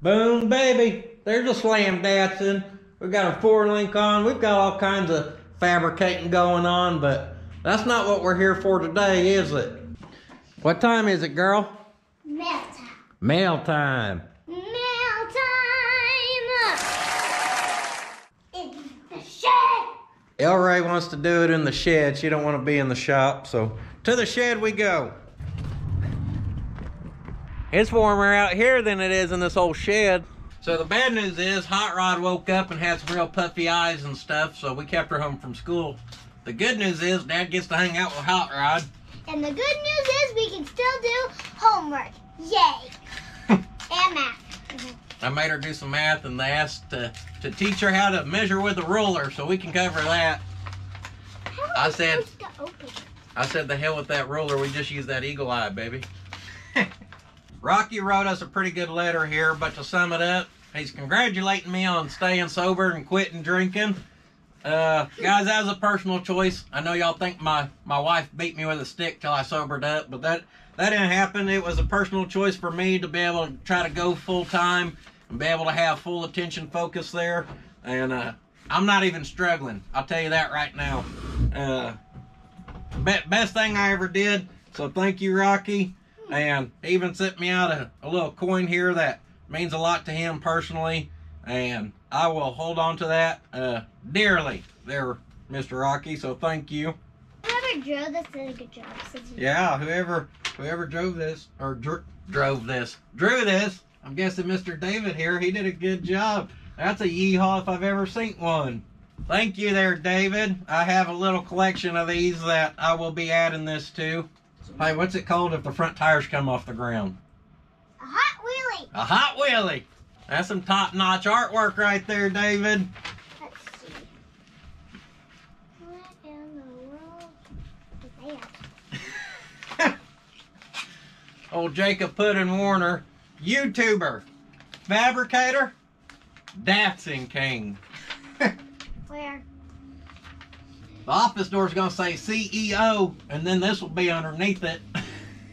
Boom, baby. There's a slam dancing. We've got a four link on. We've got all kinds of fabricating going on, but that's not what we're here for today, is it? What time is it, girl? Mail time. Mail time. Mail time. In the shed. El Ray wants to do it in the shed. She don't want to be in the shop, so to the shed we go. It's warmer out here than it is in this old shed. So the bad news is Hot Rod woke up and had some real puffy eyes and stuff, so we kept her home from school. The good news is Dad gets to hang out with Hot Rod. And the good news is we can still do homework. Yay. and math. I made her do some math and they asked to, to teach her how to measure with a ruler, so we can cover that. How I said- to open? I said the hell with that ruler. We just use that eagle eye, baby. Rocky wrote us a pretty good letter here, but to sum it up, he's congratulating me on staying sober and quitting drinking. Uh, guys, that was a personal choice. I know y'all think my my wife beat me with a stick till I sobered up, but that that didn't happen. It was a personal choice for me to be able to try to go full time and be able to have full attention focus there. And uh, I'm not even struggling. I'll tell you that right now. Uh, be- best thing I ever did. So thank you, Rocky. And even sent me out a, a little coin here that means a lot to him personally. And I will hold on to that uh, dearly there, Mr. Rocky. So thank you. Whoever drew this did a good job. Yeah, whoever whoever drove this or dr- drove this, drew this. I'm guessing Mr. David here. He did a good job. That's a yeehaw if I've ever seen one. Thank you there, David. I have a little collection of these that I will be adding this to. Hey, what's it called if the front tires come off the ground? A hot wheelie. A Hot Wheelie. That's some top-notch artwork right there, David. Let's see. What in the world is that? Old Jacob Puddin Warner, YouTuber, fabricator, dancing king. Where? The office door is gonna say CEO, and then this will be underneath it.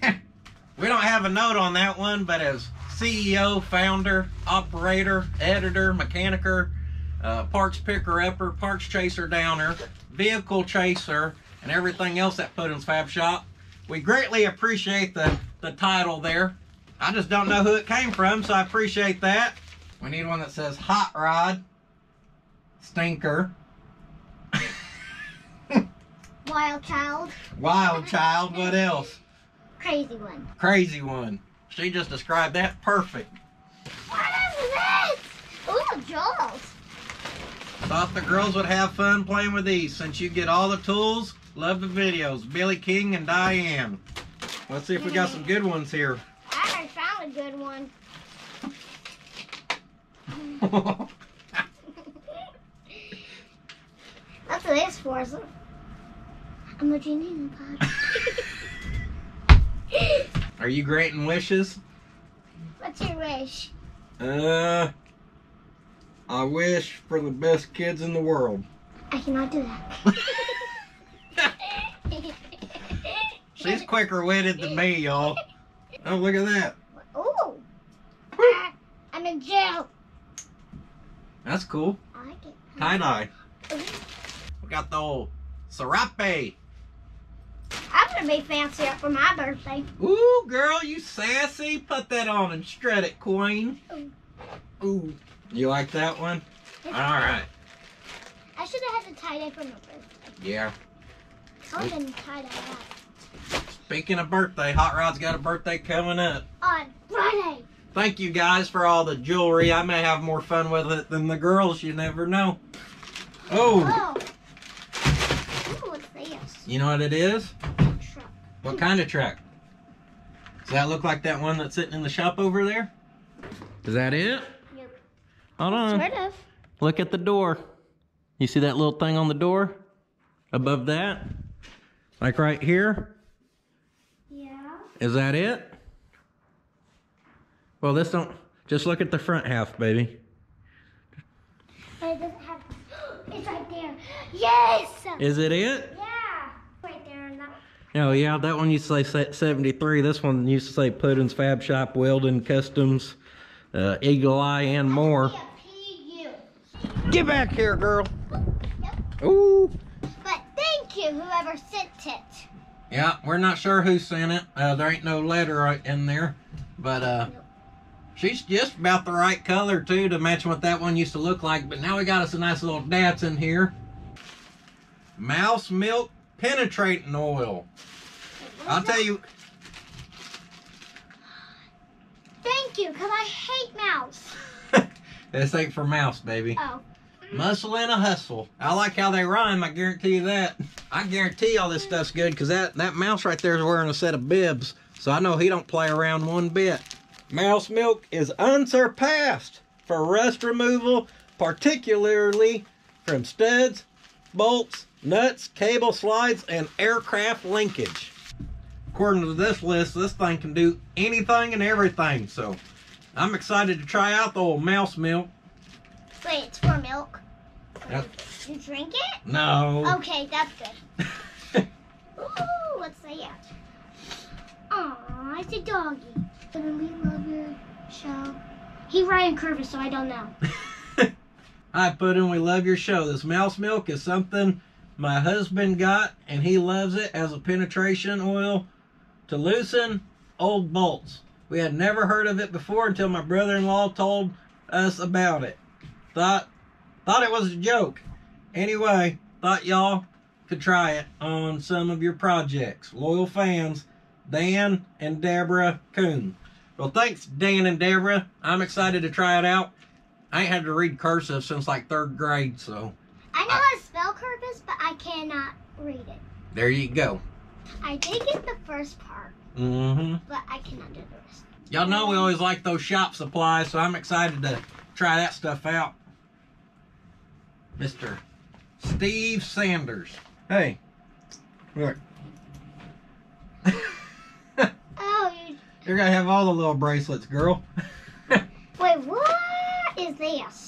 we don't have a note on that one, but as CEO, founder, operator, editor, mechanicer, uh, parts picker upper, parts chaser downer, vehicle chaser, and everything else at Puddin's Fab Shop, we greatly appreciate the, the title there. I just don't know who it came from, so I appreciate that. We need one that says Hot Rod, Stinker, Wild child. Wild Child, what else? Crazy one. Crazy one. She just described that perfect. What is this? Ooh, Jaws. Thought the girls would have fun playing with these since you get all the tools. Love the videos. Billy King and Diane. Let's see if we got some good ones here. I already found a good one. That's what this for. I'm a genie in a pot. Are you granting wishes? What's your wish? Uh, I wish for the best kids in the world. I cannot do that. She's quicker witted than me, y'all. Oh, look at that. Ooh. Ah, I'm in jail. That's cool. I like it. Tie dye. We got the old serape. I'm gonna be fancier for my birthday. Ooh, girl, you sassy. Put that on and strut it, queen. Ooh. Ooh. You like that one? All right. I should have had the tie dye for my birthday. Yeah. I would have tie dye that Speaking of birthday, Hot Rod's got a birthday coming up. on Friday. Thank you guys for all the jewelry. I may have more fun with it than the girls. You never know. Oh, Oh. Ooh, what's this? you know what it is? Truck. What kind of truck? Does that look like that one that's sitting in the shop over there? Is that it? Yep. Hold on. Sort of. Look at the door. You see that little thing on the door? Above that? Like right here? Yeah. Is that it? Well, this don't. Just look at the front half, baby. But it doesn't have. It's right there. Yes. Is it it? Yeah. Right there. And that. Oh yeah, that one used to say 73. This one used to say Puddin's Fab Shop, Weldon Customs. uh, Eagle Eye, and more. Get back here, girl. Ooh. But thank you, whoever sent it. Yeah, we're not sure who sent it. Uh, there ain't no letter in there, but uh, she's just about the right color too to match what that one used to look like. But now we got us a nice little Datsun here. Mouse milk penetrating oil. I'll tell you, Thank you, because I hate mouse. this ain't for mouse, baby. Oh. Muscle and a hustle. I like how they rhyme. I guarantee you that. I guarantee all this stuff's good because that, that mouse right there is wearing a set of bibs. So I know he don't play around one bit. Mouse milk is unsurpassed for rust removal, particularly from studs, bolts, nuts, cable slides, and aircraft linkage. According to this list, this thing can do anything and everything. So I'm excited to try out the old mouse milk. Wait, it's for milk. Yep. You drink it? No. Okay, that's good. Ooh, what's that? Aw, it's a doggy. And we love your show. He Ryan Curvis, so I don't know. I put in, we love your show. This mouse milk is something my husband got, and he loves it as a penetration oil to loosen old bolts. We had never heard of it before until my brother-in-law told us about it. Thought, thought it was a joke. Anyway, thought y'all could try it on some of your projects. Loyal fans, Dan and Deborah Coon. Well, thanks, Dan and Deborah. I'm excited to try it out. I ain't had to read cursive since like third grade, so I know how to spell Curvis, but I cannot read it. there you go. I did get the first part, Mm-hmm. but I cannot do the rest. Y'all know we always like those shop supplies, so I'm excited to try that stuff out. Mr. Steve Sanders. Hey. Look. Oh, you. You're gonna have all the little bracelets, girl. Wait, what is this?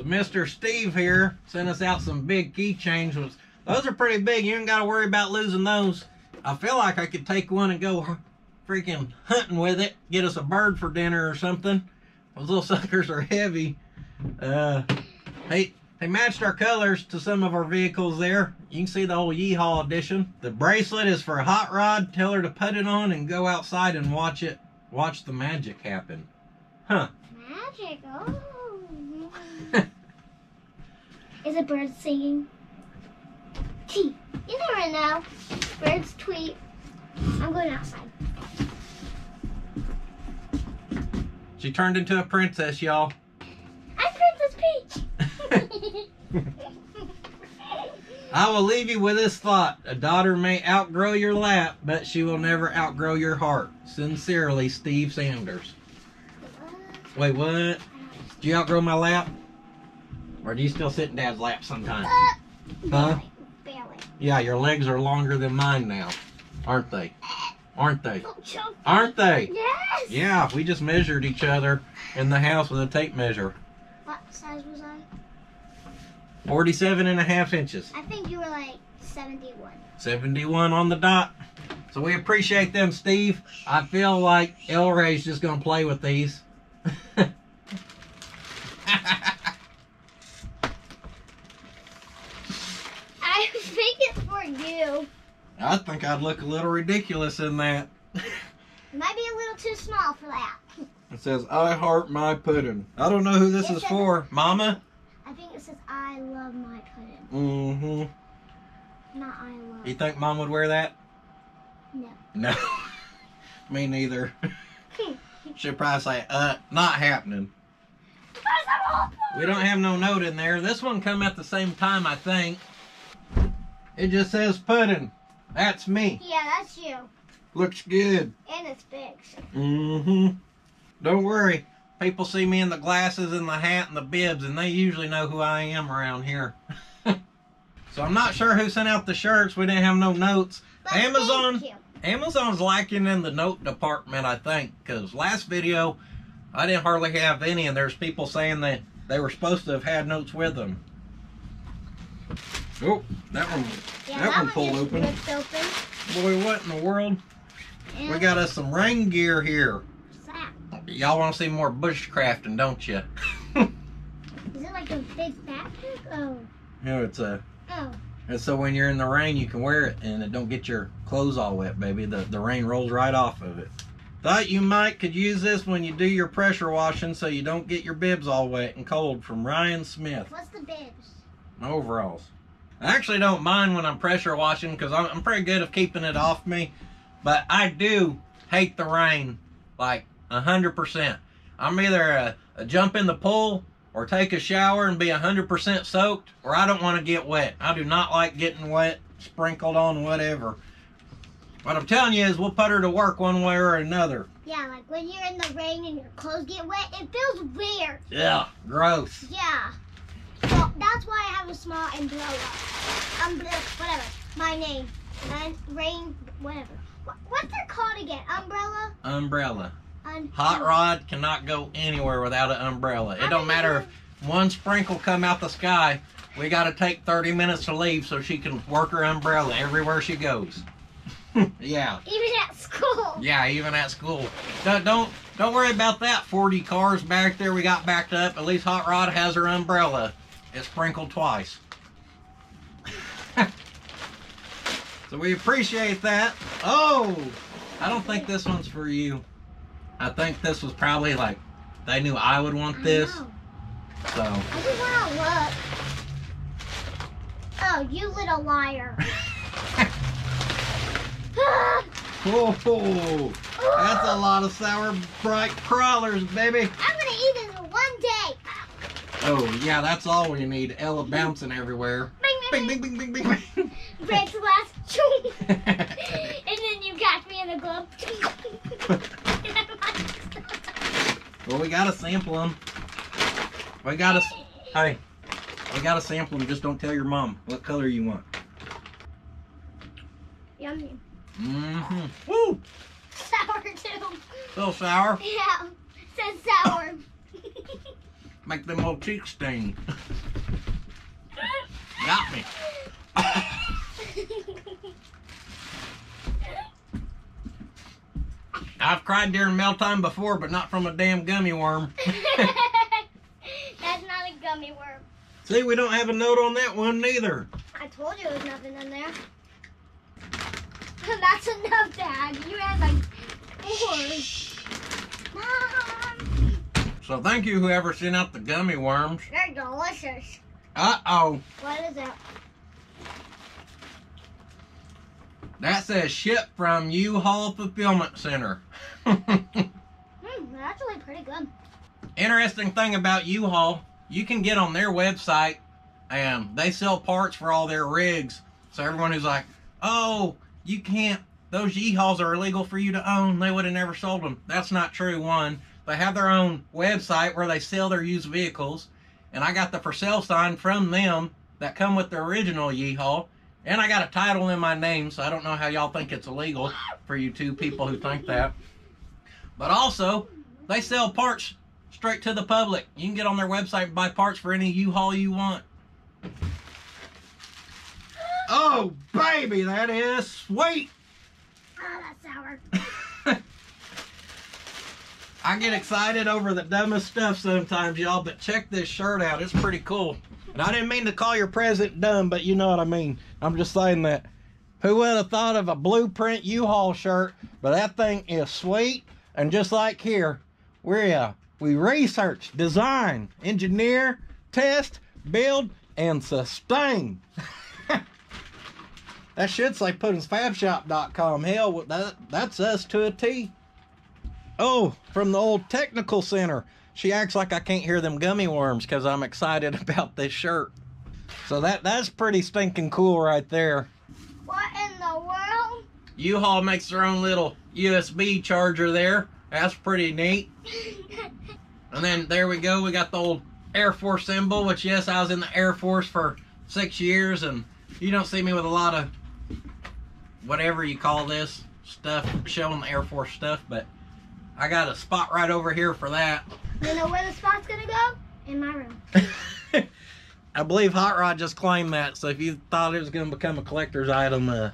So Mr. Steve here sent us out some big keychains. Those are pretty big. You ain't got to worry about losing those. I feel like I could take one and go freaking hunting with it. Get us a bird for dinner or something. Those little suckers are heavy. Uh, hey, they matched our colors to some of our vehicles there. You can see the whole Yeehaw edition. The bracelet is for a hot rod. Tell her to put it on and go outside and watch it. Watch the magic happen. Huh. Magic. Oh. Is it birds singing? T. You never know. Birds tweet. I'm going outside. She turned into a princess, y'all. I'm Princess Peach. I will leave you with this thought. A daughter may outgrow your lap, but she will never outgrow your heart. Sincerely, Steve Sanders. Wait, what? Did you outgrow my lap? Or do you still sit in Dad's lap sometimes? Uh, Huh? barely. Yeah, your legs are longer than mine now. Aren't they? Aren't they? Aren't they? Yes. Yeah, we just measured each other in the house with a tape measure. What size was I? 47 and a half inches. I think you were like 71. 71 on the dot. So we appreciate them, Steve. I feel like El Ray's just gonna play with these. I think it's for you. I think I'd look a little ridiculous in that. It might be a little too small for that. It says, I heart my pudding. I don't know who this It is says- for. Mama? I think it says I love my pudding. Mm-hmm. Not I love. You think Mom would wear that? No. No. Me neither. She'd probably say, uh, not happening. We don't have no note in there. This one come at the same time, I think. It just says pudding. That's me. Yeah, that's you. Looks good. And it's big. so- Mm-hmm. Don't worry. People see me in the glasses and the hat and the bibs, and they usually know who I am around here. so I'm not sure who sent out the shirts. We didn't have no notes. But Amazon. Amazon's lacking in the note department, I think, because last video I didn't hardly have any, and there's people saying that they were supposed to have had notes with them. Oh, that one, Yeah, that one one pulled open. open. boy, what in the world? We got us some rain gear here. what's that? Y'all want to see more bushcrafting, don't you? Is it like a big backpack? Oh. Yeah, it's a. Oh. And so when you're in the rain, you can wear it and it don't get your clothes all wet, baby. The the rain rolls right off of it. Thought you might could use this when you do your pressure washing so you don't get your bibs all wet and cold from Ryan Smith. What's the bibs? Overalls. I actually don't mind when I'm pressure washing because I'm, I'm pretty good at keeping it off me. But I do hate the rain like a hundred percent. I'm either a, a jump in the pool or take a shower and be a hundred percent soaked, or I don't want to get wet. I do not like getting wet, sprinkled on whatever. What I'm telling you is we'll put her to work one way or another. Yeah, like when you're in the rain and your clothes get wet, it feels weird. Yeah, gross. Yeah. That's why I have a small umbrella. Umbrella, whatever. My name. And rain, whatever. What, what's it called again? Umbrella? Umbrella. Un- Hot rod cannot go anywhere without an umbrella. It How don't matter if one sprinkle come out the sky. We got to take 30 minutes to leave so she can work her umbrella everywhere she goes. yeah, Even at school. yeah, even at school. Don't, don't don't worry about that. 40 cars back there we got backed up. At least Hot Rod has her umbrella. It's sprinkled twice. so we appreciate that. Oh, I don't think this one's for you. I think this was probably like they knew I would want this. So I just want to look. Oh, you little liar. Whoa, that's a lot of sour Brite Crawlers, baby. I'm gonna eat it in one day. Oh yeah, that's all we need. Ella bouncing everywhere. Bing, Bing bing, bing bing bing bing. Breaks last. And then you catch me in the glove. well, we gotta sample them. We gotta. Hey, we gotta sample them. Just don't tell your mom what color you want. Yummy. Mm-hmm. Woo! Sour too. A little sour. Yeah. Says sour. Make them old cheeks sting. Got me. I've cried during meal time before, but not from a damn gummy worm. That's not a gummy worm. See, we don't have a note on that one neither. I told you there was nothing in there. That's enough, Dad. You had like four. So thank you, whoever sent out the gummy worms. they're delicious. Uh oh, What is it? that says ship from U-Haul Fulfillment Center. Hmm, they're actually pretty good. Interesting thing about U-Haul, you can get on their website and they sell parts for all their rigs. So everyone who's like, oh, you can't, those U-Hauls are illegal for you to own, they would have never sold them. That's not true. One, they have their own website where they sell their used vehicles. And I got the for sale sign from them that come with the original U-Haul. And I got a title in my name, so I don't know how y'all think it's illegal for you two people who think that. But also, they sell parts straight to the public. You can get on their website and buy parts for any U-Haul you want. Oh, baby, that is sweet. Oh, that's sour. I get excited over the dumbest stuff sometimes, y'all, but check this shirt out. It's pretty cool. And I didn't mean to call your present dumb, but you know what I mean. I'm just saying that. Who would have thought of a blueprint U-Haul shirt? But that thing is sweet. And just like here, we uh, we research, design, engineer, test, build, and sustain. that should say puddinsfabshop.com. Hell, that, that's us to a T. Oh, from the old technical center. She acts like I can't hear them gummy worms because I'm excited about this shirt. So that that's pretty stinking cool right there. What in the world? U-Haul makes their own little USB charger there. That's pretty neat. And then there we go. We got the old Air Force symbol, which yes, I was in the Air Force for six years, and you don't see me with a lot of whatever you call this stuff showing the Air Force stuff, but I got a spot right over here for that. you know where the spot's gonna go? In my room. I believe Hot Rod just claimed that, so if you thought it was going to become a collector's item, uh,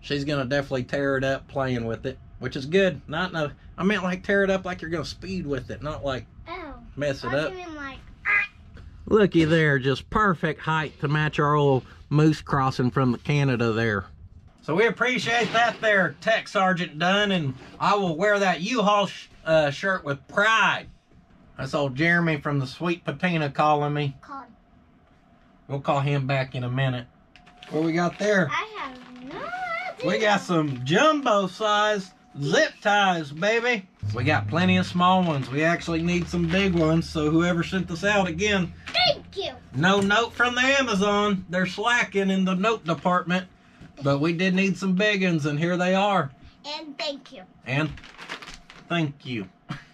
she's going to definitely tear it up playing with it. which is good. Not no, I meant like tear it up like you're gonna speed with it, not like Oh. mess it up. like, Looky there, just perfect height to match our old moose crossing from the Canada there. So we appreciate that there, Tech Sergeant Dunn, and I will wear that U-Haul sh- uh, shirt with pride. That's old Jeremy from the Sweet Patina calling me. called. We'll call him back in a minute. What we got there? I have no idea. We got some jumbo size zip ties, baby. We got plenty of small ones. We actually need some big ones, so whoever sent this out again, Thank you. no note from the Amazon. They're slacking in the note department. But we did need some big ones, and here they are. And thank you. And thank you.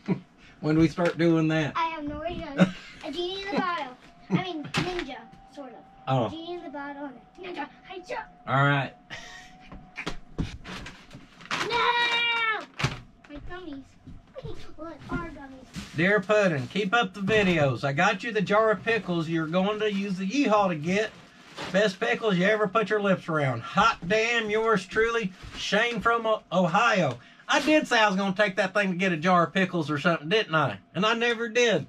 when do we start doing that? I have no idea. A genie in the bottle. I mean, ninja, sort of. Oh, A Genie in the bottle. Ninja. Hi, jump. all right. No! My gummies. what are gummies? Dear Puddin', keep up the videos. I got you the jar of pickles you're going to use the yeehaw to get. Best pickles you ever put your lips around. Hot damn, yours truly, Shane from Ohio. I did say I was going to take that thing to get a jar of pickles or something, didn't I? And I never did.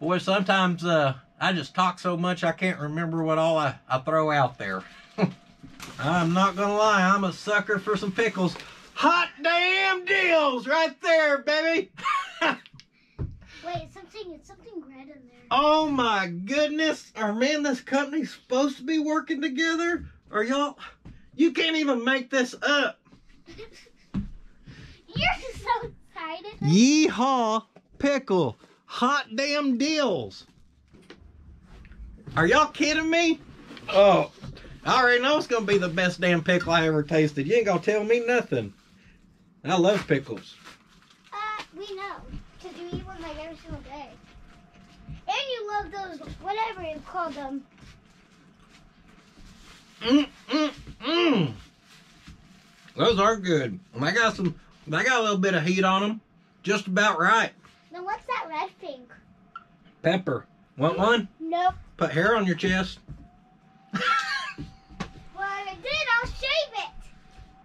Boy, sometimes uh, I just talk so much I can't remember what all I, I throw out there. I'm not going to lie, I'm a sucker for some pickles. Hot damn deals right there, baby. Something, it's something red in there. Oh my goodness. Are me and this company supposed to be working together? Are y'all you can't even make this up. You're so excited. Yeehaw pickle. Hot damn deals. Are y'all kidding me? Oh, I already know it's gonna be the best damn pickle I ever tasted. You ain't gonna tell me nothing. I love pickles. Uh, we know. Because you eat one like every single. And you love those, whatever you call them. Mm, mm, mm. Those are good. I got some. They got a little bit of heat on them, just about right. Now what's that red thing? Pepper. Want one? Nope. Put hair on your chest. Well, if it did, I'll shave it.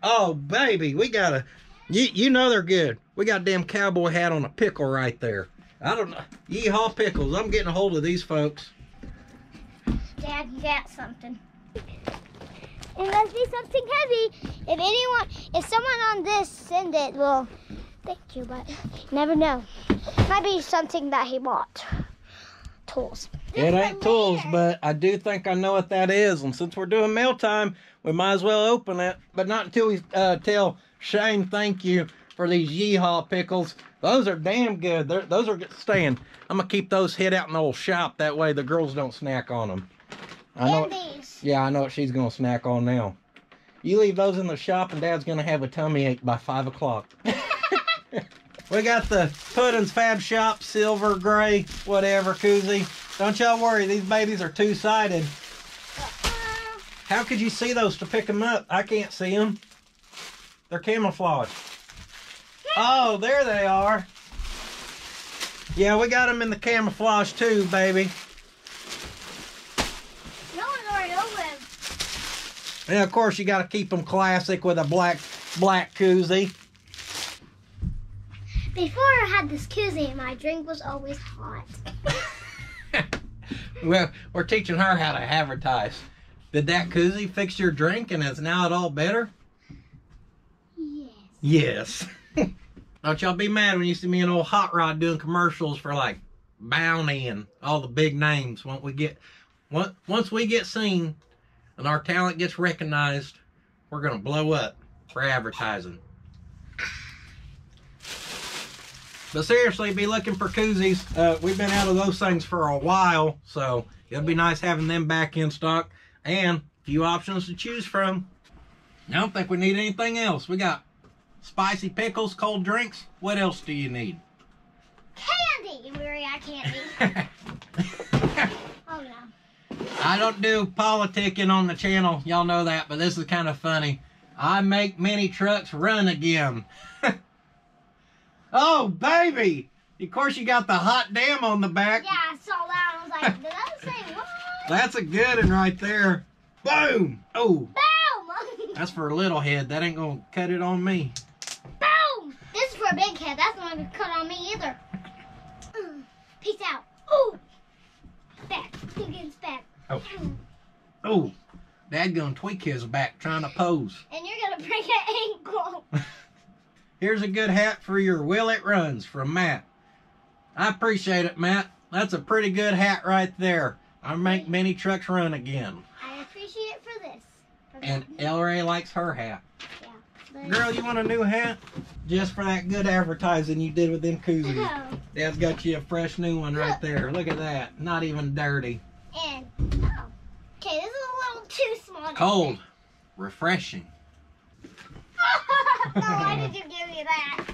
Oh, baby, we got a. You you know they're good. We got a damn cowboy hat on a pickle right there. I don't know. Yeehaw pickles. I'm getting a hold of these folks. Dad, you got something. It must be something heavy. If anyone, if someone on this send it, well, thank you, but never know. Might be something that he bought. Tools. It ain't tools, but I do think I know what that is. And since we're doing mail time, we might as well open it. But not until we uh, tell Shane thank you for these yeehaw pickles. Those are damn good. They're, those are staying. I'm gonna keep those hid out in the old shop. That way the girls don't snack on them. I know. and What, these. yeah, I know what she's gonna snack on now. You leave those in the shop, and Dad's gonna have a tummy ache by five o'clock. we got the Puddin's Fab Shop, silver, gray, whatever, koozie. Don't y'all worry, these babies are two sided. Uh, How could you see those to pick them up? I can't see them. They're camouflage. Oh, there they are. Yeah, we got them in the camouflage too, baby. no one's already open. And of course, you got to keep them classic with a black black koozie. Before I had this koozie, my drink was always hot. well, we're teaching her how to advertise. Did that koozie fix your drink and is now it all better? Yes. Yes. Don't y'all be mad when you see me and old Hot Rod doing commercials for like Bounty and all the big names. Once we get once we get seen and our talent gets recognized, we're gonna blow up for advertising. But seriously, be looking for koozies. Uh, we've been out of those things for a while, so it'll be nice having them back in stock and a few options to choose from. I don't think we need anything else. We got spicy pickles, cold drinks. What else do you need? Candy! At candy. oh no. I don't do politicking on the channel. Y'all know that, but this is kind of funny. I make mini trucks run again. oh, baby! Of course, you got the hot dam on the back. Yeah, I saw that. I was like, did that say what? That's a good one right there. Boom! Oh, Boom! that's for a little head. That ain't gonna cut it on me. Want to cut on me either. Mm. Peace out. Ooh. Back. Higgins back. Oh. Mm. Oh, Dad gonna tweak his back trying to pose. And you're gonna break an ankle. Here's a good hat for your Will It Runs from Matt. I appreciate it, Matt. That's a pretty good hat right there. I make many trucks run again. I appreciate it for this. For And that. El Ray likes her hat. But- Girl, you want a new hat? Just for that good advertising you did with them koozies. Oh, Dad's got you a fresh new one right there. Look at that. Not even dirty. and oh. Okay, this is a little too small. Cold. Refreshing. why did you give me that?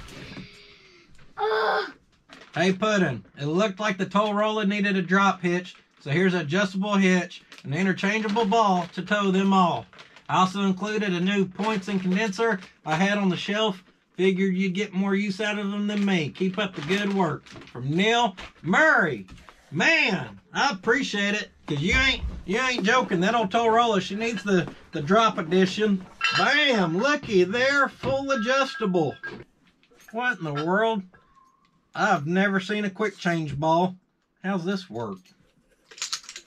Hey, Puddin', it looked like the tow roller needed a drop hitch, so here's an adjustable hitch, an interchangeable ball to tow them all. I also included a new points and condenser I had on the shelf. Figured you'd get more use out of them than me. Keep up the good work. From Neil Murray. Man, I appreciate it, cause you ain't you ain't joking. That old tow roller, she needs the the drop edition. Bam, looky there, full adjustable. What in the world? I've never seen a quick change ball. How's this work?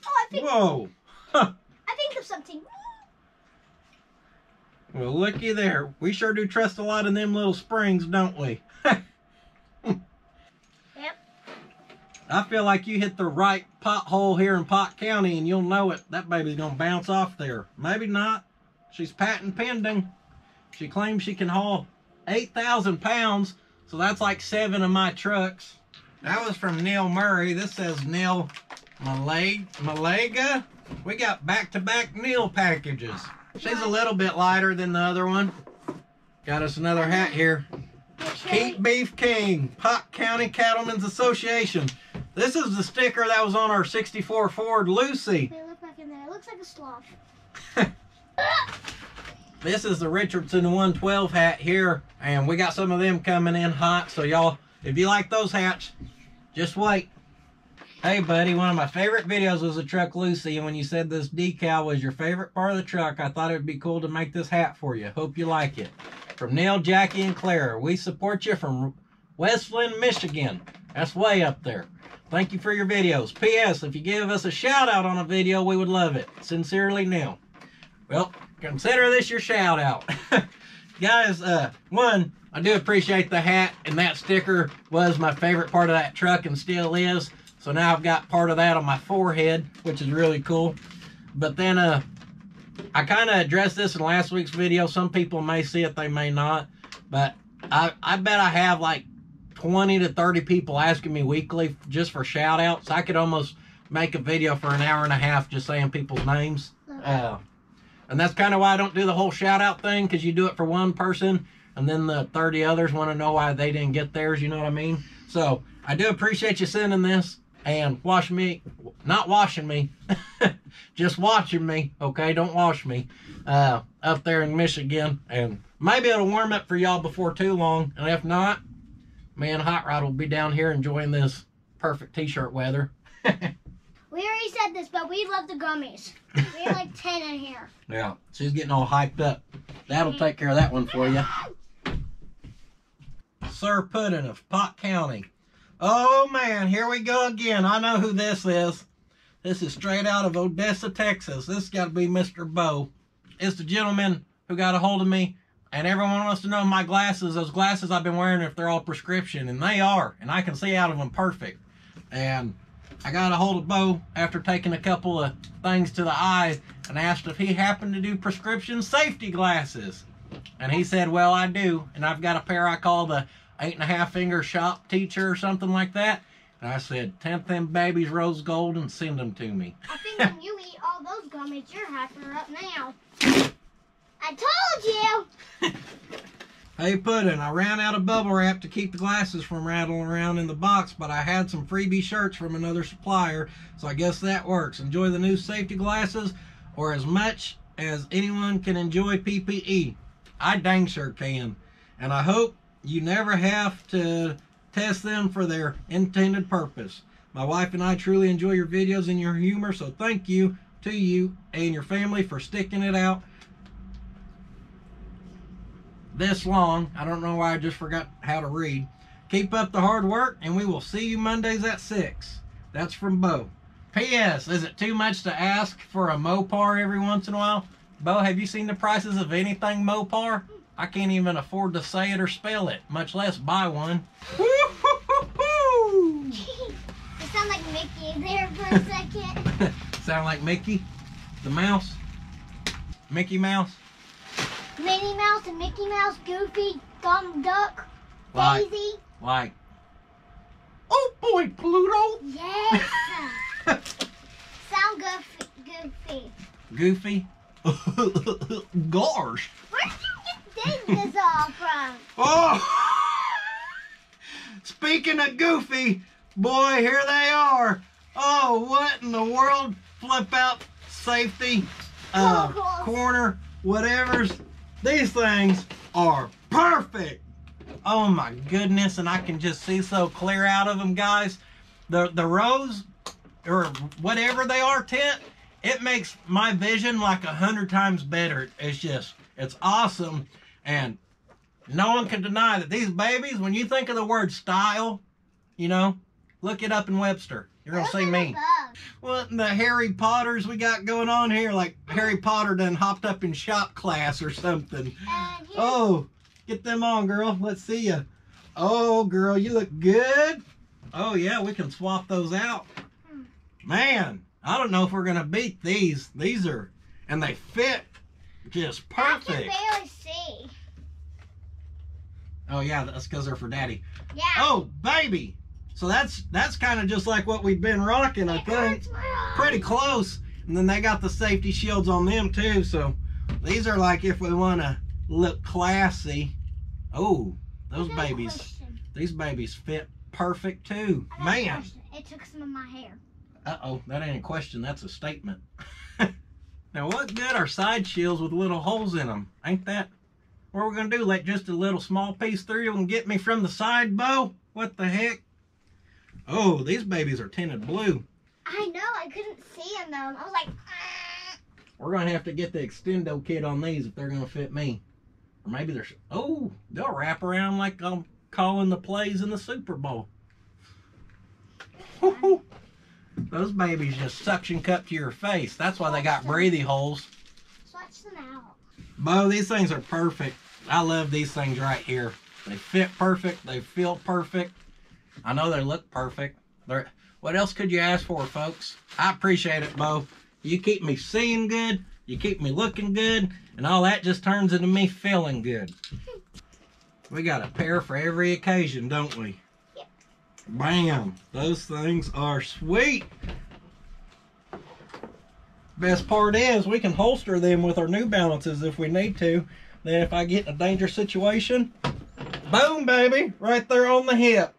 Oh, I think Whoa. I think of something. Well, looky there. We sure do trust a lot in them little springs, don't we? Yep. I feel like you hit the right pothole here in Pott County and you'll know it. That baby's gonna bounce off there. Maybe not. She's patent pending. She claims she can haul 8,000 pounds, so that's like seven of my trucks. That was from Neil Murray. This says Neil Malag Malaga. We got back-to-back Neil packages. She's a little bit lighter than the other one. Got us another hat here. Keep Beef King, Pott County Cattlemen's Association. This is the sticker that was on our 64 Ford Lucy. They look like in there. It looks like a sloth. This is the Richardson 112 hat here, and we got some of them coming in hot. So y'all, if you like those hats, just wait. Hey buddy, one of my favorite videos was the truck Lucy, and when you said this decal was your favorite part of the truck, I thought it would be cool to make this hat for you. Hope you like it. From Neil, Jackie, and Clara, we support you from Westland, Michigan. That's way up there. Thank you for your videos. P.S. If you give us a shout out on a video, we would love it. Sincerely, Neil. Well, consider this your shout out. Guys, uh, one, I do appreciate the hat, and that sticker was my favorite part of that truck and still is. So now I've got part of that on my forehead, which is really cool. But then, uh, I kind of addressed this in last week's video. Some people may see it, they may not. But I, I bet I have like 20 to 30 people asking me weekly just for shout outs. I could almost make a video for an hour and a half just saying people's names. Uh, and that's kind of why I don't do the whole shout out thing because you do it for one person and then the 30 others want to know why they didn't get theirs. You know what I mean? So I do appreciate you sending this and wash me, not washing me, just watching me. Okay, don't wash me uh, up there in Michigan. And maybe it'll warm up for y'all before too long. And if not, man, Hot Rod will be down here enjoying this perfect t shirt weather. We already said this, but we love the gummies. We have like 10 in here. Yeah, she's getting all hyped up. That'll take care of that one for you. Sir Puddin of Pott County. Oh man, here we go again. I know who this is. This is straight out of Odessa, Texas. This has got to be Mr. Bo. It's the gentleman who got a hold of me, and everyone wants to know my glasses. Those glasses I've been wearing, if they're all prescription, and they are, and I can see out of them perfect. And I got a hold of Bo after taking a couple of things to the eye and asked if he happened to do prescription safety glasses. And he said, Well, I do. And I've got a pair I call the eight and a half finger shop teacher or something like that. And I said, Tempt them babies rose gold and send them to me. I think when you eat all those gummies, you're hyper up now. I told you! Hey, Puddin', I ran out of bubble wrap to keep the glasses from rattling around in the box, but I had some freebie shirts from another supplier, so I guess that works. Enjoy the new safety glasses, or as much as anyone can enjoy PPE. I dang sure can. And I hope you never have to test them for their intended purpose. My wife and I truly enjoy your videos and your humor, so thank you to you and your family for sticking it out this long. I don't know why I just forgot how to read. Keep up the hard work, and we will see you Mondays at 6. That's from Bo. P.S. Is it too much to ask for a Mopar every once in a while? Bo, have you seen the prices of anything Mopar? I can't even afford to say it or spell it, much less buy one. you sound like Mickey there for a second. Sound like Mickey, the mouse? Mickey Mouse? Minnie Mouse and Mickey Mouse, Goofy, Dumb Duck, Like, Daisy. like, oh boy, Pluto! Yes. sound goofy. Goofy. Goofy? Gosh! Where did this all from? Oh! Speaking of Goofy, boy, here they are. Oh, what in the world? Flip out, safety, uh, corner, whatever's. These things are perfect. Oh my goodness, and I can just see so clear out of them, guys. The the rose or whatever they are tent, it makes my vision like a hundred times better. It's just, it's awesome, and no one can deny that these babies, when you think of the word style, you know, look it up in Webster. You're gonna Look see me. What in the Harry Potters we got going on here? Like Harry Potter done hopped up in shop class or something. And Oh, get them on, girl. Let's see you. Oh, girl, you look good. Oh yeah, we can swap those out. Man, I don't know if we're gonna beat these. These are, and they fit just perfect. Oh yeah, that's because they're for daddy. Yeah. Oh, baby. So that's that's kind of just like what we've been rocking, I think. hurts my eyes. Pretty close. And then they got the safety shields on them too. So these are like if we want to look classy. Oh, those I got a babies. question. These babies fit perfect too. I got a Man. It took some of my hair. Uh oh, that ain't a question. That's a statement. now, what good are side shields with little holes in them? Ain't that? What are we gonna do? Let just a little small piece through you and get me from the side, Bo? What the heck? Oh, these babies are tinted blue. I know. I couldn't see in them. I was like, "Ah." We're gonna have to get the extendo kit on these if they're gonna fit me. Or maybe they're. Oh, they'll wrap around like I'm calling the plays in the Super Bowl. Those babies just suction cup to your face. That's why they got breathy holes. swatch them out. Bo, these things are perfect. I love these things right here. They fit perfect. They feel perfect. I know they look perfect. They're, what else could you ask for, folks? I appreciate it, Bo. You keep me seeing good. You keep me looking good. And all that just turns into me feeling good. We got a pair for every occasion, don't we? Yep. Bam. Those things are sweet. Best part is we can holster them with our New Balances if we need to. Then if I get in a dangerous situation, boom, baby, right there on the hip.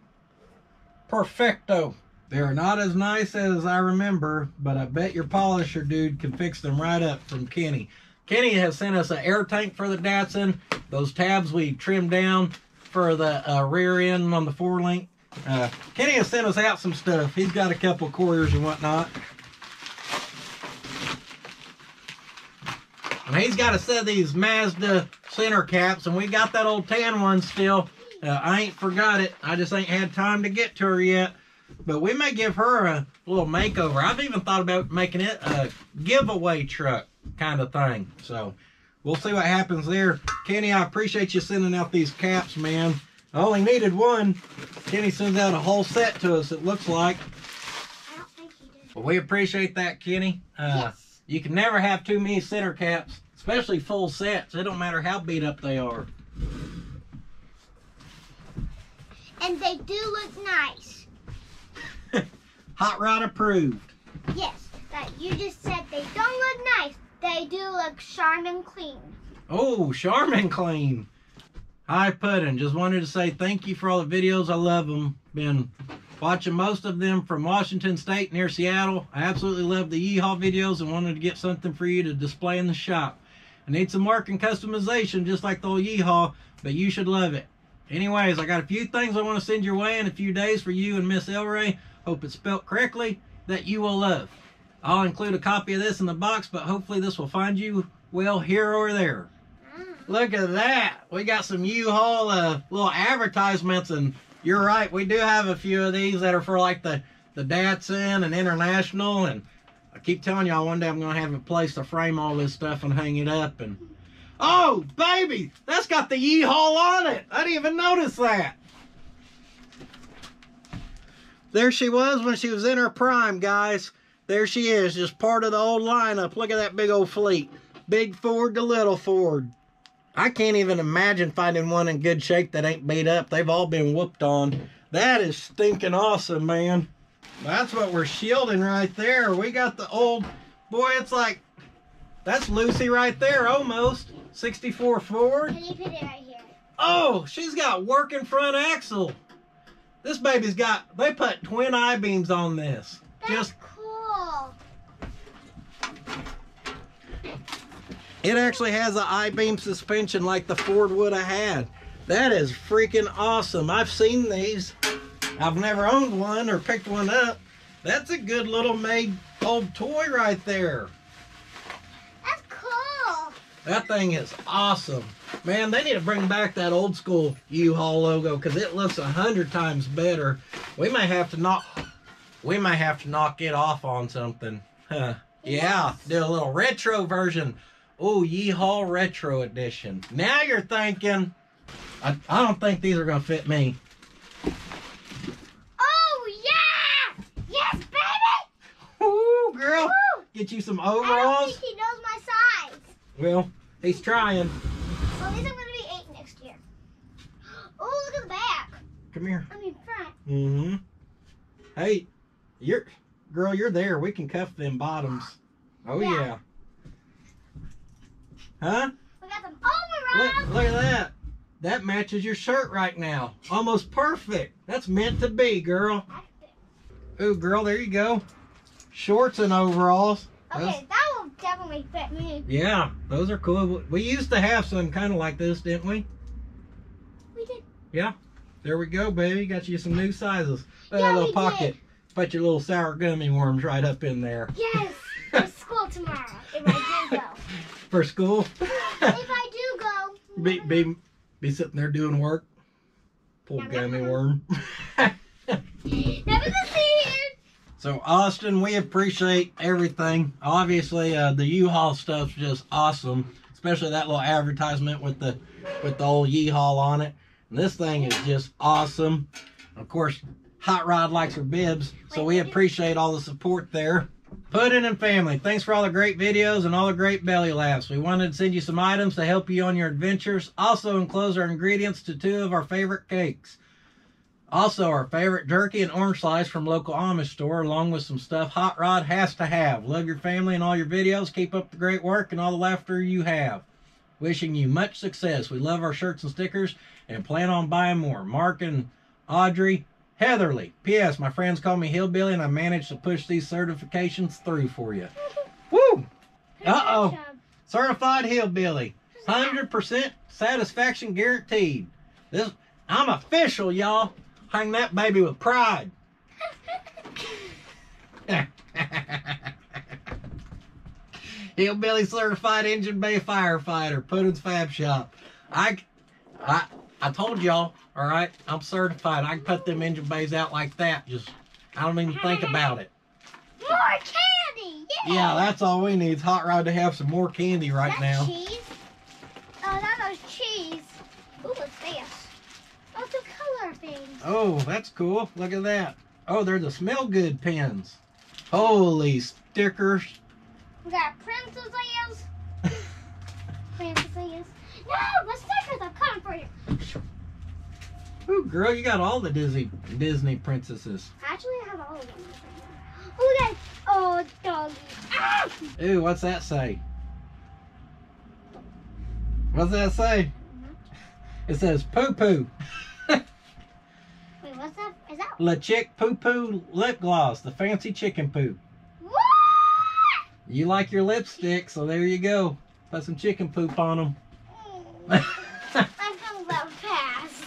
Perfecto. They're not as nice as I remember, but I bet your polisher dude can fix them right up from Kenny. Kenny has sent us an air tank for the Datsun. Those tabs we trimmed down for the uh, rear end on the four link. Uh, Kenny has sent us out some stuff. He's got a couple couriers and whatnot. And he's got a set of these Mazda center caps, and we got that old tan one still. Uh, I ain't forgot it. I just ain't had time to get to her yet. But we may give her a little makeover. I've even thought about making it a giveaway truck kind of thing. So we'll see what happens there. Kenny, I appreciate you sending out these caps, man. I only needed one. Kenny sends out a whole set to us, it looks like. I don't think he did. Well, we appreciate that, Kenny. Uh, yes. You can never have too many center caps, especially full sets. It don't matter how beat up they are. And they do look nice. Hot rod approved. Yes. But you just said they don't look nice. They do look sharp and clean. Oh, Charmin Clean. Hi, Puddin. Just wanted to say thank you for all the videos. I love them. Been watching most of them from Washington State near Seattle. I absolutely love the Yeehaw videos and wanted to get something for you to display in the shop. I need some work and customization just like the old Yeehaw, but you should love it. Anyways, I got a few things I want to send your way in a few days for you and Miss Elray. Hope it's spelt correctly that you will love. I'll include a copy of this in the box, but hopefully this will find you well here or there. Mm. Look at that. We got some U-Haul uh, little advertisements and you're right. We do have a few of these that are for like the the Datsun and International, and I keep telling y'all one day I'm gonna have a place to frame all this stuff and hang it up. And oh, baby, that's got the Yeehaw on it. I didn't even notice that. There she was when she was in her prime, guys. There she is, just part of the old lineup. Look at that big old fleet. Big Ford to little Ford. I can't even imagine finding one in good shape that ain't beat up. They've all been whooped on. That is stinking awesome, man. That's what we're shielding right there. We got the old, boy, it's like, that's Lucy right there, almost. 64 Ford. Can you put it right here? Oh, she's got working front axle. This baby's got, they put twin I-beams on this. That's Just, cool. It actually has an I-beam suspension like the Ford would have had. That is freaking awesome. I've seen these. I've never owned one or picked one up. That's a good little made old toy right there. That's cool. That thing is awesome. Man, they need to bring back that old school U-Haul logo because it looks a hundred times better. We may have to knock we may have to knock it off on something. Huh. Yeah, do a little retro version. Oh, Yeehaw Retro Edition. Now you're thinking, I, I don't think these are going to fit me. Oh yeah! Yes, baby! Ooh, girl, Woo! get you some overalls. I don't think he knows my size. Well, he's trying. Well, at least I'm gonna be eight next year. Oh, look at the back. Come here. I mean front. Mm-hmm. Hey, you're girl, you're there. We can cuff them bottoms. Oh Yeah. yeah. Huh? We got some Look, overalls. look at that. That matches your shirt right now. Almost perfect. That's meant to be, girl. Ooh, girl, there you go. Shorts and overalls. Those- Okay, that will definitely fit me. yeah, those are cool. We used to have some kind of like this, didn't we? We did. Yeah. There we go, baby. Got you some new sizes. Look Yeah, that little pocket. Put your little sour gummy worms right up in there. Yes. For school tomorrow, if I do go. For school. if I do go. be, be, be sitting there doing work. Poor gummy worm. Never to see so, Austin, we appreciate everything. Obviously, uh, the U-Haul stuff's just awesome. Especially that little advertisement with the with the old Yeehaul on it. And this thing is just awesome. Of course, Hot Rod likes her bibs, so we appreciate all the support there. Puddin' and family, thanks for all the great videos and all the great belly laughs. We wanted to send you some items to help you on your adventures. Also enclose our ingredients to two of our favorite cakes. Also, our favorite jerky and orange slice from local Amish store, along with some stuff Hot Rod has to have. Love your family and all your videos. Keep up the great work and all the laughter you have. Wishing you much success. We love our shirts and stickers and plan on buying more. Mark and Audrey Heatherly. P.S. My friends call me Hillbilly and I managed to push these certifications through for you. Woo! Uh-oh. Certified Hillbilly. 100% satisfaction guaranteed. This I'm official, y'all. Hang that baby with pride. Hillbilly certified engine bay firefighter, Puddin's Fab Shop. I, I, I told y'all, all right, I'm certified. I can put them engine bays out like that. Just, I don't even think about it. More candy. Yeah. Yeah, that's all we need. is Hot Rod to have some more candy right That's now. cheese. Oh, that was cheese. Ooh, what's this? Oh, some color things. Oh, that's cool. Look at that. Oh, they're the smell good pens. Holy stickers. We got princesses. princesses. No, the stickers are coming for you. Ooh, girl, you got all the Disney Disney princesses. Actually, I have all of them. Oh, that. Oh, doggy. Ah! Ooh, what's that say? What's that say? It says poo poo. Wait, what's that? Is that La Chick Poo Poo lip gloss, the fancy chicken poo. what? You like your lipstick, so there you go. Put some chicken poop on them. Mm, I'm gonna go fast.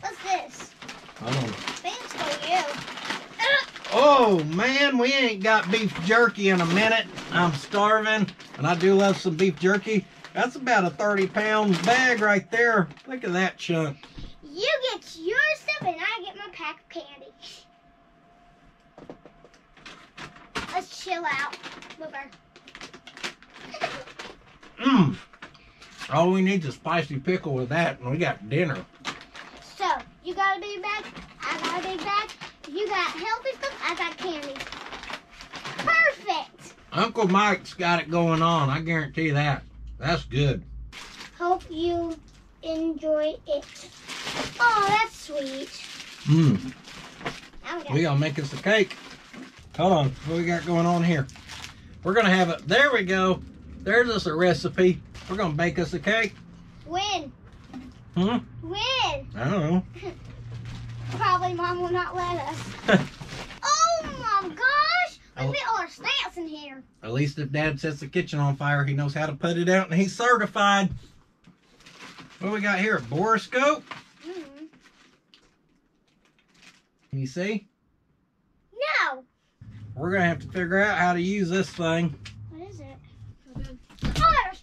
What's this? Hold on. Thanks for you. Oh man, we ain't got beef jerky in a minute. I'm starving, and I do love some beef jerky. That's about a 30 pound bag right there. Look at that chunk. You get your stuff and I get my pack of candy. Let's chill out. Move. Mmm. All we need is a spicy pickle with that, and we got dinner. So, you got a big bag, I got a big bag. You got healthy stuff, I got candy. Perfect! Uncle Mike's got it going on. I guarantee that. That's good. Hope you enjoy it. Oh, that's sweet. Mmm. We gonna, make us a cake. Hold on. What we got going on here? We're gonna have it. There we go. There's us a recipe. We're gonna bake us a cake. win. Hmm? Win. I don't know. Probably mom will not let us. Oh my gosh! We Oh. all our snacks in here. At least if Dad sets the kitchen on fire, he knows how to put it out, and he's certified. What we got here? A borescope. Mm. Can you see? No. We're gonna have to figure out how to use this thing. What is it? Oh, good. Oh, there's-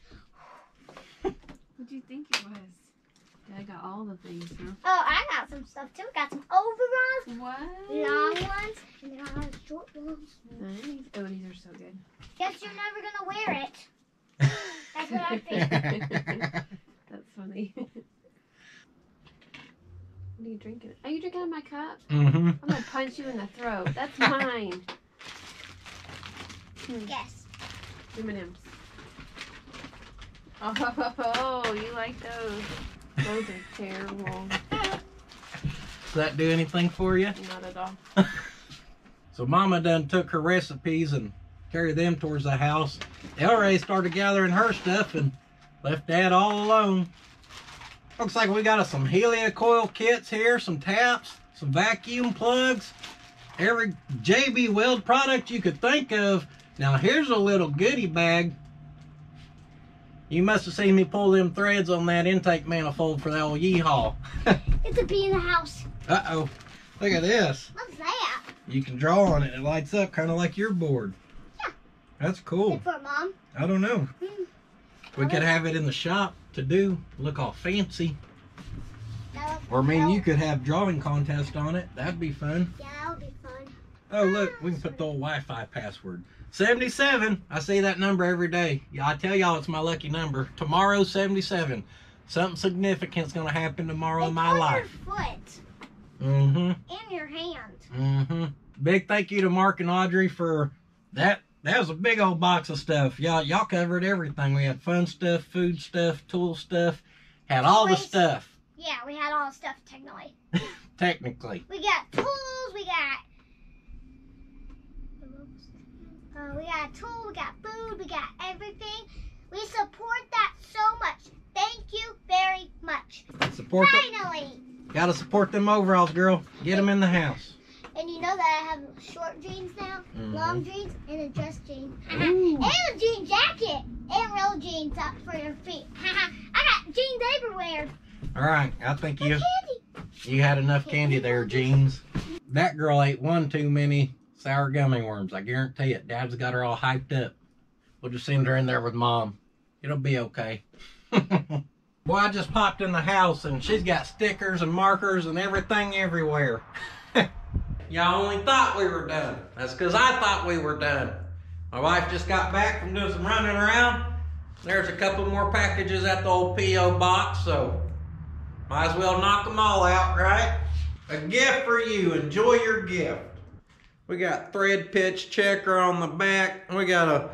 What do you think it was? I got all the things, huh? oh, I got some stuff too. Got some overalls, What? long ones, and then I have short ones. Nice. Oh, these are so good. Guess you're never gonna wear it. That's what I think. That's funny. what are you drinking? Are you drinking out of my cup? mm-hmm. I'm gonna punch you in the throat. That's mine. Yes. M&M's. Oh, you like those? Those are terrible. Does that do anything for you? Not at all. So Mama done took her recipes and carried them towards the house. Elray started gathering her stuff and left Dad all alone. Looks like we got us some Heli-Coil kits here, some taps, some vacuum plugs, every JB Weld product you could think of. Now here's a little goodie bag. You must have seen me pull them threads on that intake manifold for that old yeehaw. It's a bee in the house. Uh-oh. Look at this. What's that? You can draw on it. It lights up kind of like your board. Yeah. That's cool. Good for mom. I don't know. Hmm. We could have it in the shop to do. Look all fancy. Or I mean, you could have drawing contest on it. That'd be fun. Yeah, that would be fun. Oh, look, we can put the old Wi-Fi password. 77. I see that number every day. Yeah, I tell y'all it's my lucky number. Tomorrow, 77. Something significant's gonna happen tomorrow in my life. Your foot Mm-hmm. and your hand. Mm-hmm. Big thank you to Mark and Audrey for that. That was a big old box of stuff. Y'all, y'all covered everything. We had fun stuff, food stuff, tool stuff, had all the stuff. Yeah, we had all the stuff technically. Technically, We got tools. We got. Uh, we got a tool. We got food. We got everything. We support that so much. Thank you very much. support. The, Finally. gotta support them overalls, girl. Get them in the house. And you know that I have short jeans now, Mhm. long jeans, and a dress jean. And a jean jacket. And real jeans up for your feet. I got jeans everywhere. All right, I think you candy. you had enough candy there, jeans. That girl ate one too many sour gummy worms. I guarantee it. Dad's got her all hyped up. We'll just send her in there with mom. It'll be okay. Boy, I just popped in the house and she's got stickers and markers and everything everywhere. Y'all only thought we were done. That's because I thought we were done. My wife just got back from doing some running around. There's a couple more packages at the old P.O. box, so might as well knock them all out, right? A gift for you. Enjoy your gift. We got thread pitch checker on the back. We got a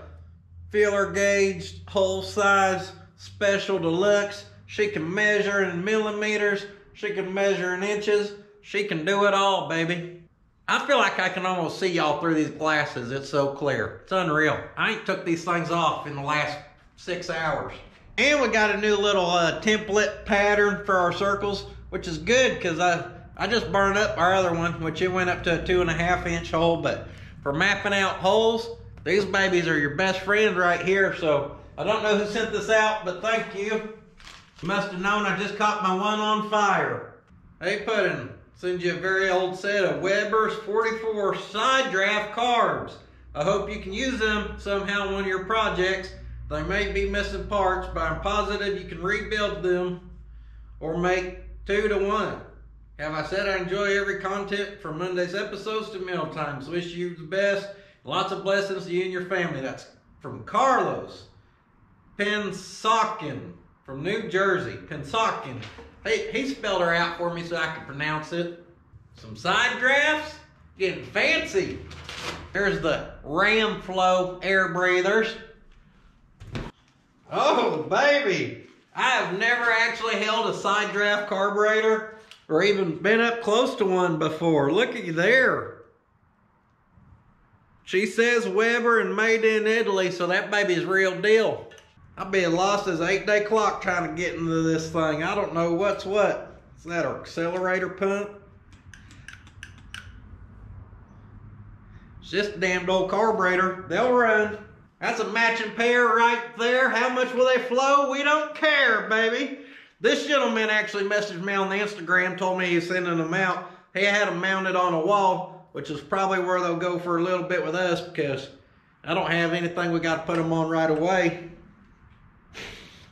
feeler gauge, whole size, special deluxe. She can measure in millimeters. She can measure in inches. She can do it all, baby. I feel like I can almost see y'all through these glasses. It's so clear. It's unreal. I ain't took these things off in the last six hours. And we got a new little uh, template pattern for our circles, which is good because I I just burned up our other one, which it went up to a two and a half inch hole. But for mapping out holes, these babies are your best friend right here. So I don't know who sent this out, but thank you. Must have known I just caught my one on fire. Hey, Puddin, send you a very old set of Weber's 44 side draft carbs. I hope you can use them somehow on one of your projects. They may be missing parts, but I'm positive you can rebuild them or make two to one. Have I said I enjoy every content from Monday's episodes to Mail Times? Wish you the best. Lots of blessings to you and your family. That's from Carlos Pensokin from New Jersey. Pensokin. He, he spelled her out for me so I can pronounce it. Some side drafts. Getting fancy. There's the Ram Flow air breathers. Oh, baby. I have never actually held a side draft carburetor or even been up close to one before. Look at you there. She says Weber and made in Italy, so that baby's real deal. I've been lost as eight day clock trying to get into this thing. I don't know what's what. Is that an accelerator pump? It's just a damned old carburetor. They'll run. That's a matching pair right there. How much will they flow? We don't care, baby. This gentleman actually messaged me on the Instagram, told me he's sending them out. He had them mounted on a wall, which is probably where they'll go for a little bit with us because I don't have anything we got to put them on right away.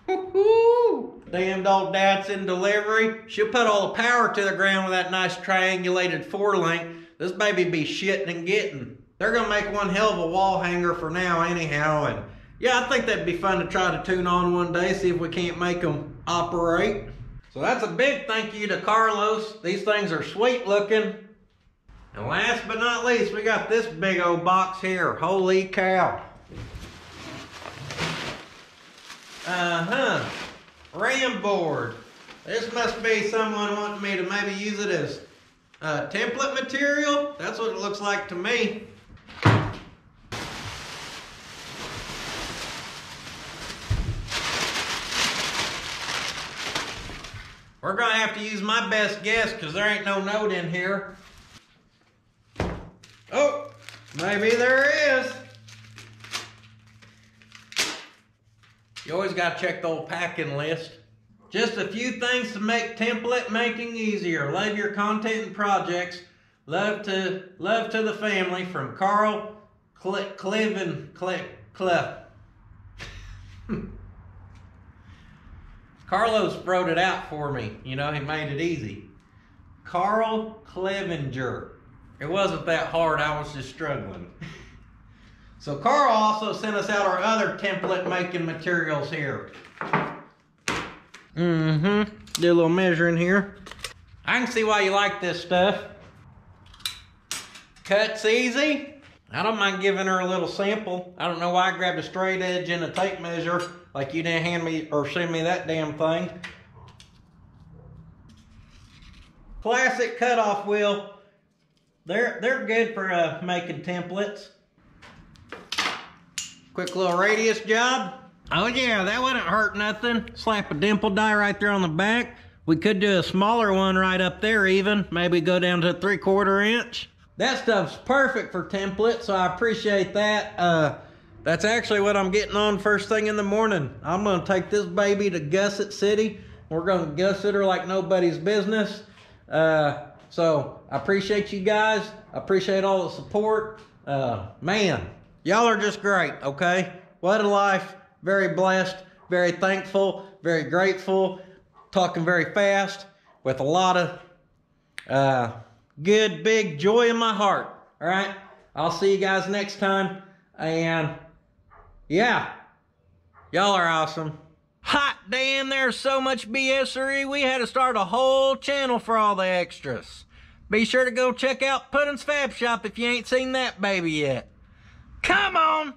Damned old Datsun delivery. She'll put all the power to the ground with that nice triangulated four link. This baby be shitting and getting. They're gonna make one hell of a wall hanger for now anyhow. And yeah, I think that'd be fun to try to tune on one day, see if we can't make them operate. So that's a big thank you to Carlos. These things are sweet looking. And last but not least, we got this big old box here. Holy cow. Uh-huh. Ram board. This must be someone wanting me to maybe use it as uh, template material. That's what it looks like to me. We're gonna have to use my best guess because there ain't no note in here. Oh, maybe there is. You always gotta check the old packing list. Just a few things to make template making easier. Love your content and projects. Love to love to the family from Carl Cle Cleven Cle Clef. Carlos wrote it out for me. You know, he made it easy. Carl Clevenger. It wasn't that hard, I was just struggling. so Carl also sent us out our other template making materials here. Mm-hmm. Do a little measuring here. I can see why you like this stuff. Cuts easy. I don't mind giving her a little sample. I don't know why I grabbed a straight edge and a tape measure like you didn't hand me or send me that damn thing. Classic cutoff wheel. They're they're good for uh, making templates. Quick little radius job. Oh yeah, that wouldn't hurt nothing. Slap a dimple die right there on the back. We could do a smaller one right up there even. Maybe go down to three quarter inch. That stuff's perfect for templates, so I appreciate that. Uh, that's actually what I'm getting on first thing in the morning. I'm gonna take this baby to Gusset City. We're gonna gusset her like nobody's business. Uh, so I appreciate you guys. I appreciate all the support. Uh, man, y'all are just great, okay? What a life. Very blessed, very thankful, very grateful. Talking very fast with a lot of uh, good, big joy in my heart. All right? I'll see you guys next time. And yeah. Y'all are awesome. Hot damn, there's so much BSery, we had to start a whole channel for all the extras. Be sure to go check out Puddin's Fab Shop if you ain't seen that baby yet. Come on!